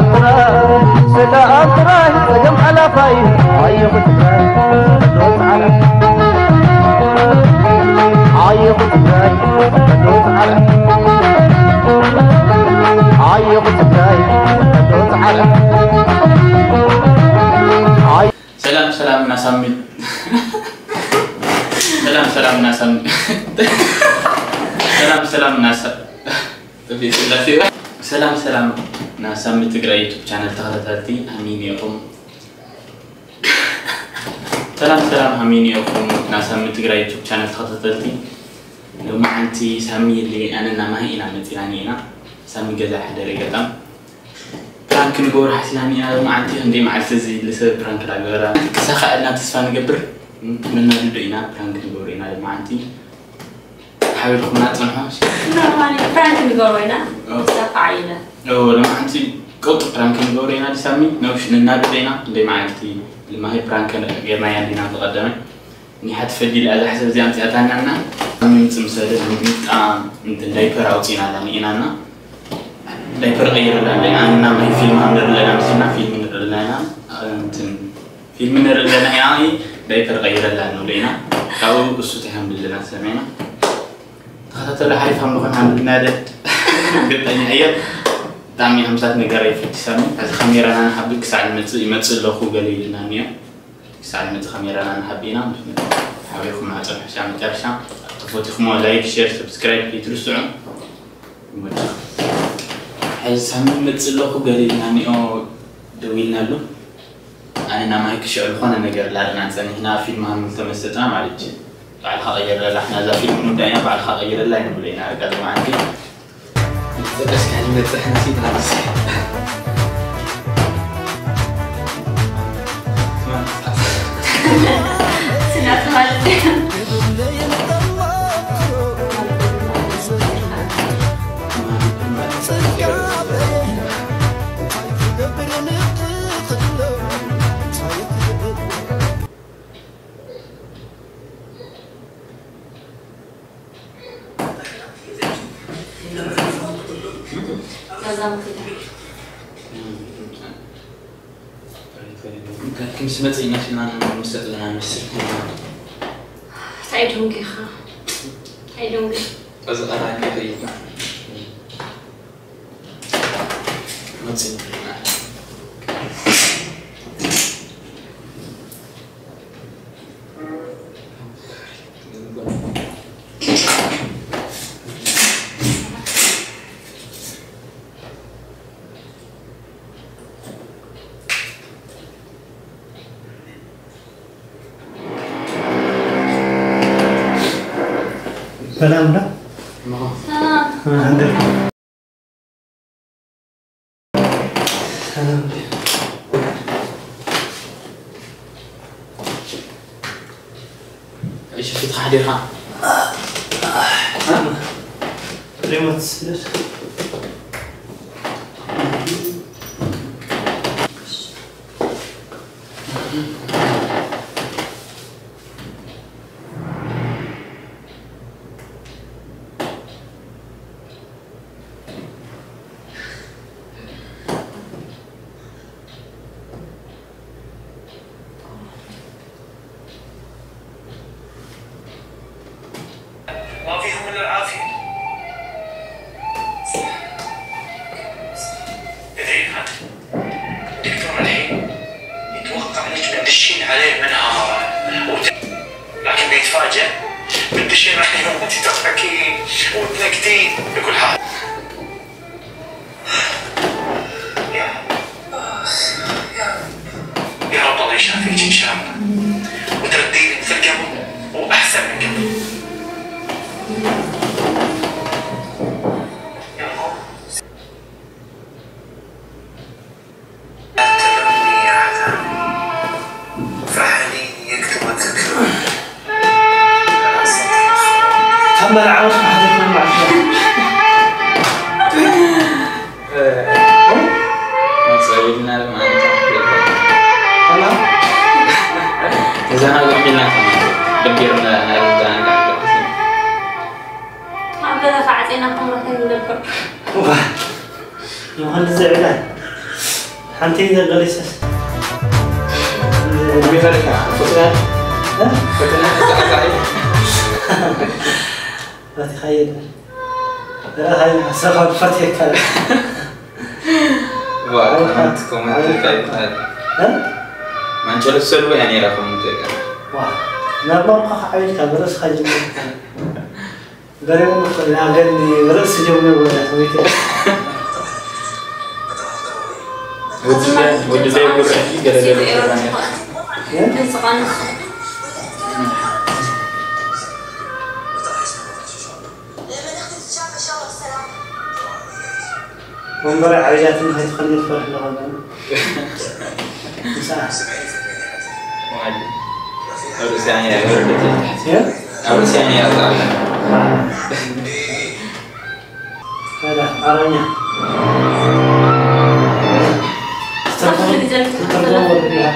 أطران سلا أطران قدم سلام سلام نسمي. سلام سلام سلام سلام نسمي. سلام سلام. ሳ- ተፊት ስላሴ ሰላም ሰላም እና ሳምንት ትግራይ ዩቱብ ቻነል ተኸታተልቲ ኣሚን ኢኹም ሰላም ሰላም ኣሚን ኢኹም እና ሳምንት ትግራይ ዩቱብ ቻነል ተኸታተልቲ ሎማዓንቲ ሳሚ የለ ኣነና ማሂ ኢና መፂና ኒና ሳሚ ገዛ ሓደረ ገጣም ፕራንክ ንገብሮ ሓሲና ኒና ሎማዓንቲ ክንደይ መዓልቲ እዚ ልሰብ ፕራንክ ዳገበራ ክሳኸአልና ተስፋ ንገብር መናድዶ ኢና ፕራንክ ንገብሮ ኢና ሎማዓንቲ ሓቢርኩምና ፅንሖ ኖርማሊ ፍራንክ ንገብሮ ኢና አዎ። ሰፋዕ ኢለ ሎማዓንቲ ቀውጢ ፕራንክ ንገብሮ ኢና ድሳሚ ነውሽ ንናድዶ ኢና ክንደይ መዓልቲ ልማሂ ፕራንክ ጌርናያ ዲና ተቐደመ ኒሓ ትፈዲል ኣዛ ሕሰብ እዚኣ ምፅኣታናና ምምፅ ምሰለ ምጣም እንትን ዳይፐር ኣውፂና ላ ኒኢናና ዳይፐር ቀይርላ ኣለና እና ማይ ፊልም ንርኢ ኣለና ምስና ፊልም ንርኢ ኣለና እንትን ፊልም ንርኢ ኣለና ኢና ዳይፐር ቀይረላ ንብሎ ኢና ካብኡ እሱ ተይሃምብልና ሰሚዕና ተኸታተሉ ሓሪፍ ከም ንኾን ሓምድናደድ ገጠኛ እየ ብጣዕሚ ሃምሳት ነገር ኣይፈቲሰኒ እዚ ካሜራና ንሓቢ ክሳዕ ንመፅእ ይመፅእ ኣለኹ ገለ ኢልና እኒኦ ክሳዕ ንመፅእ ካሜራና ንሓቢ ኢና ሓቢርኩም ናፀን ሕሻ መጨረሻ ተፈቲኹሞ ላይክ ሼር ሰብስክራይብ ይትርስዑ ይመድኹ ሕዚ ሳምንት መፅእ ኣለኹ ገለ ኢልና እኒኦ ደው ኢልና ኣሎ ኣነ ናብ ማይ ክሽዑ ዝኾነ ነገር ላድና ፀኒሕና ፊልም ሃምል ተመሰጥና ማለት እዩ بعد بعدها غير لحنا زافين من دايما بعدها غير لنا بلينا هكذا ما عندي. بس كلمة نسيتها بس... Hey, Jung. Also allein wäre ich. Mal sehen. كلام ده؟ نعم سلام إيش في تحضيرها؟ ريموت سيلر بتدشين عليه وانت تضحكين وتنكتين يقول هذا يا رب الله يشافيك إن شاء الله. وتردين مثل قبل وأحسن من قبل. خلاص ما نعاودش حديثنا مع سعيدنا لما انت أنا؟ إذا هذا قلنا دبرنا هذا هكذا فعطيناكم راح ندبر المهندس زعلان حنتي إذا غلست بذلك فتنة فتنة ما تخيل لا هاي سقط فتح كلام nanti komen terkait ها seru ya nih rakum itu kan. واه لا ما بقى كبرس خجم غير ما قلنا غني غرس جمله ولا هويك Wujudnya, wujudnya berarti gara-gara kesannya. يا منظر عائلات انها تخلي الفرح. Harusnya ya, harus يا Harusnya ya, soalnya. هذا أرانيا. تتطور فيها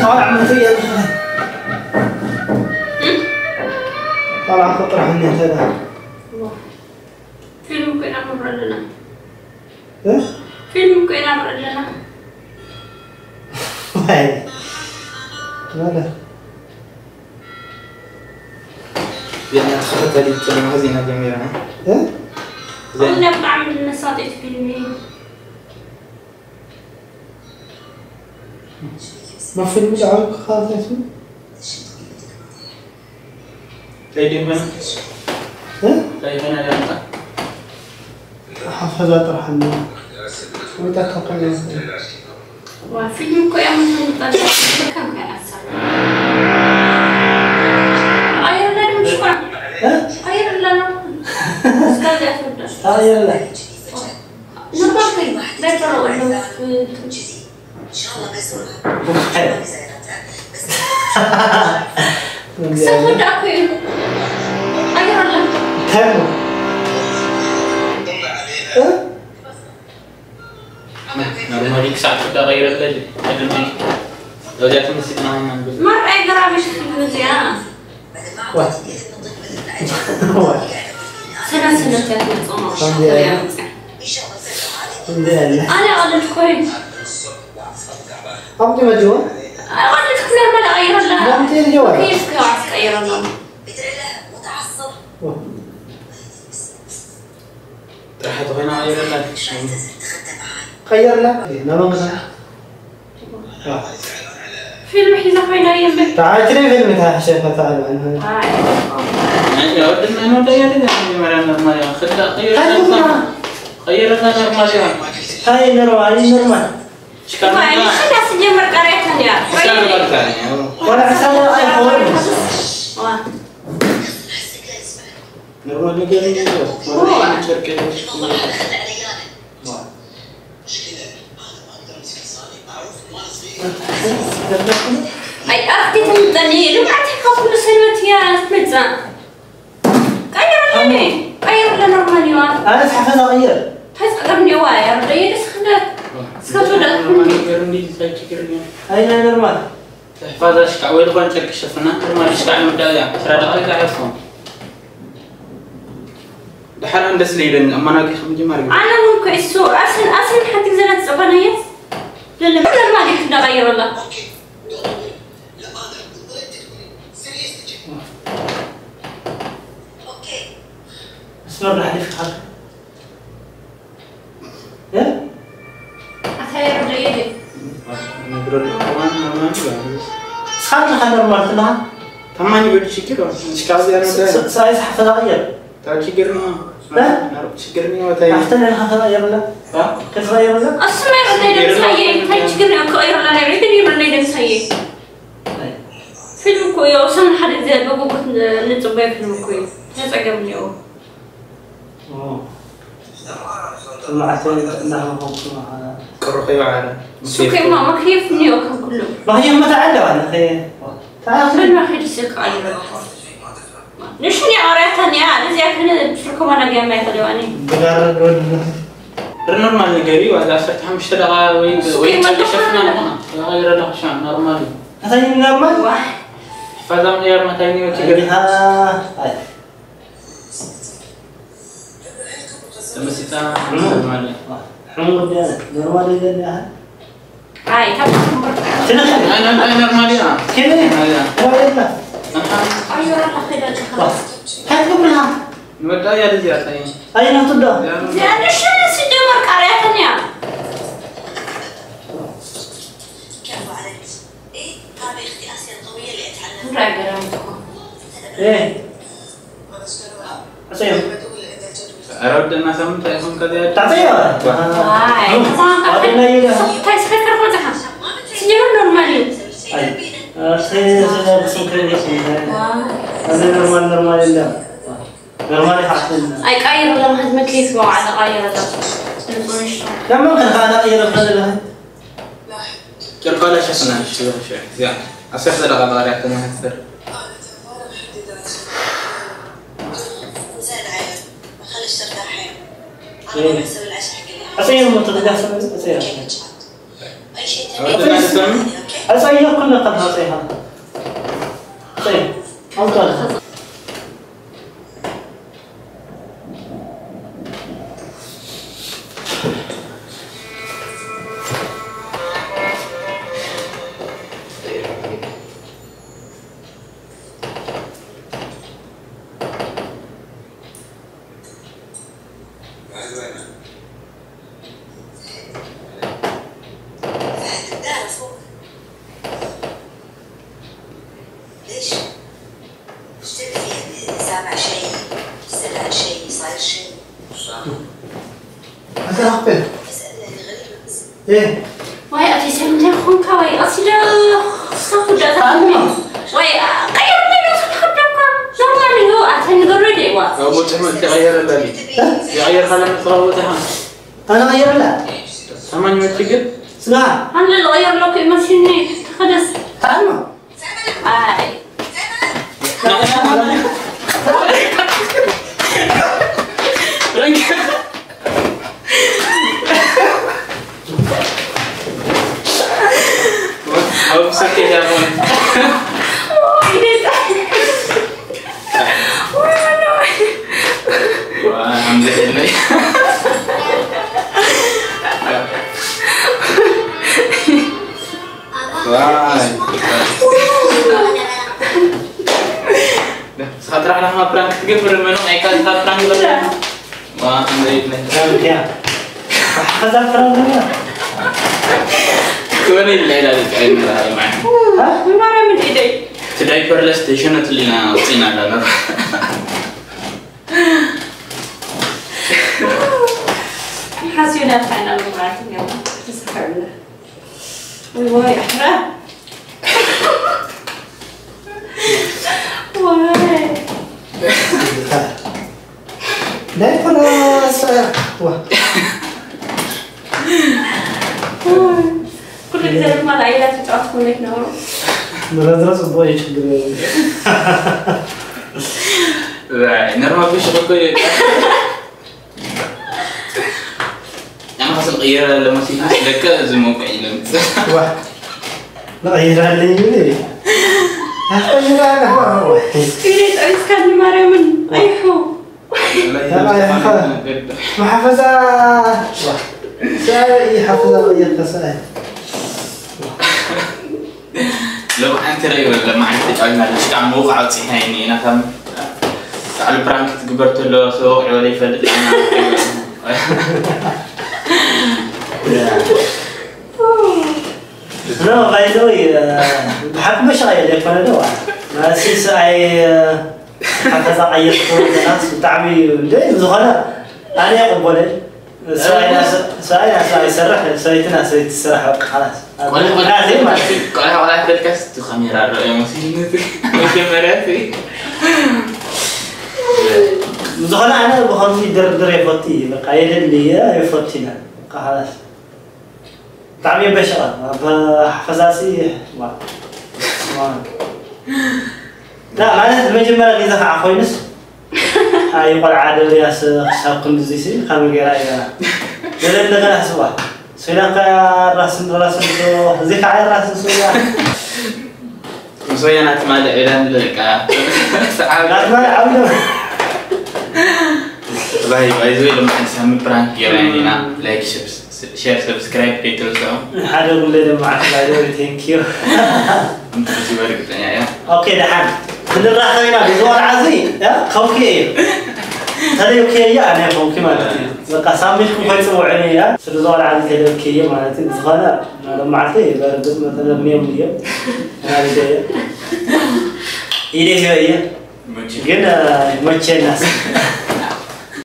طالع من في طالع خطر عني هذا فيلم كنا مرة لنا. إيه فيلم كنا مرة لنا. هاي ماذا Biar takut tadi film hazina jamira. إيه؟ قلنا بعمل لنا صادق فيلمين ما في المجعل خلاص اسمه Kayak di mana? إيه؟ Kayak mana ada apa? حفظ أطرح عني وتتوقع وفيلم كنا مثلا كم كان أكثر غير لنا مش فاهم غير لنا أستاذ أحمد آه يلا نبغى بيتر ولا في سافر أكو غير لنا تم إيه Normal di saat kita غير tadi. Ada nih. Lo jatuh mesin mana dulu? مرة أقرأ بشكل مزيان واحد. سنة سنة هلا أنا كويس عمري ما جوا أنا قلت كل ما ما عمري الجوال كيف كيف أغير لها Terhad هنا غير tadi. غير لا نبغى مثلا فيلم حيزة فينا يمك تعال تري فيلم تاع شيخة تعال. عنها ya udah mana udah ya deh gimana normal ya. Kita غير lagi. غير normal ya. هاي نورمال هاي ما يعني kita خلاص جمر قريتها يا؟ sekarang bertanya. ولا عسى ايفون واه Normal juga ini. Wah. أي أختي تمدني لم أعتقد كل سنة يا متزا غير لنا غير لنا نورمال يوان أنا تحفظ اغير هاي قدرني واير ريد سخنت سكتوا لا هاي نورمال. تحفظ اشكع وين خوان ترك شفنا. ما اشكع مدايا ترى دقائق عرفهم دحر دس ليلن أما أنا كيف مجمار أنا ممكن السوق أصلا أصلا حتى زلت صبانية لا لا ما ديك نغير الله. اسمع إيه أتغير ريد ngobrol kawan normal juga سخان خان نورمال تنها tamanya beda sikit kok sekali anu dah سايز حفظ اغير ni apa tadi حتى أنا حفظ اغير ولا؟ Hah? كيف غير ولا؟ أصلا ريد مسيي هاي تشكرني أكو غير الله ريد يمر ريد مسيي فيلم كوي وصلنا حد زي بابو كنت نتبع فيلم كوي هذا عجبني أوي طلعت انها مبسوطه keruh kayak ada سوكي ما ما كيفني وكان كله. ما هي ما تعلم أنا خي تعال خير سيك غير نشني عورتني أنا زيك هنا بشركم أنا جاي ما يخلوني بقرر نورمال نقري ولا سرتها مش ترى وين وين شفنا غير لا شان نورمال هذا نورمال واحد فلم يرمى تاني وتقري ها. تمسيتها نورمال حمر ديالك نورمال ديالها هاي تبع حمر أنا أنا نورمال كذا ولا حيث كلها نودا يا رجال أين تدا؟ لأن شو سيدي مركاريتني أنا إيه اسيو اردت ان اسمع تليفون كذا تعطيه هاي أنا يلا تايس فكر كنت حاجة سنجر نورمالي اي أنا نورمال نورمال لا نورمال حاطين أي قاير ولا ما هد مكيس واو على قاير لا ما كان هذا قاير هذا لا كيف قال شو اسمه شو شو يعني اصير هذا غبار يا ما هسر أسير منتظر أسير أسير أسير كلنا قد أسير 对，好准。إيه. وي أتي سنتي خونكا وي أصلا صفو دا وي غير منو صدقك زمان هو اتني قرر لي هو متحمل تغير لي يغير خلنا ترى هو تهم أنا غير لا. ثمانية متقل اسمع. أنا اللي غير لك ماشي خلاص تعلم اي أو مسكت يا أخوان الحمد لله خاطر على ما برانك تقبل منو أي كان برانك ولا ما كوري الليلة تقعين هذا معي ما من إيدي. تدعي بلاي ستيشن تلينا وطينا لنا حاسي نافعنا المبارك اليوم تسحر لنا والواي احرام واي. لا خلاص كل ده لما العيلة تتعاطفوا منك نهارو ندرس الضيش لا نرمى بيش بقي لما تيجي لك زي ما بعيد واحد لا غيرة اللي يولي غيرة أنا هو هو كريت أسكان لو رأي ولا ما أنت تعلم هذا الشيء عم وقع تصيحيني أنا كم على البرانك تقبرت له سوق ولا يفلت No, by the way, بحكم مش غير لك دوا. ما سيس أي حفظ عيط كل الناس تعبي ده زغنا أنا يقبل ساينا ساينا ساي سرح سايتنا سايت سرح خلاص. ما ولا تخمير على الرؤية مسيح مراتي زغنا أنا بخلص در در يفوتي. بقى يدل لي يفوتينا خلاص. تعبي بشرة. بحفظاسي ما لا معناته المجمع اللي دفع أي قل عادة يا سحب كم زيسي خم جرا يا لين دعنا سوا سيلا كا راسن راسن تو زي كاي راسن سوا مسوي أنا تمال إيران لك سعاد ما عبد باي باي زوي لما نسمي برانك يعني نا لايك شيبس شير سبسكرايب بيتر سو حاجة هو لي لما عشان هو ثانك يو أنت بتجيب أوكي ده حاجة كل الراحة هنا بزوار عزيز ها خوكي ማለት እዩ በቃ ሳሚልኩም ኮይፅውዕኒ እያ ስለ ዝቆልዓ እዚ ተለዩኪ እየ ማለት እዩ ዝኾነ ለማዓልቲ በርግጥ መተነብንዮም እዮም ናብደ እየ ኢደ እየ መቼ ግን ይመቸናስ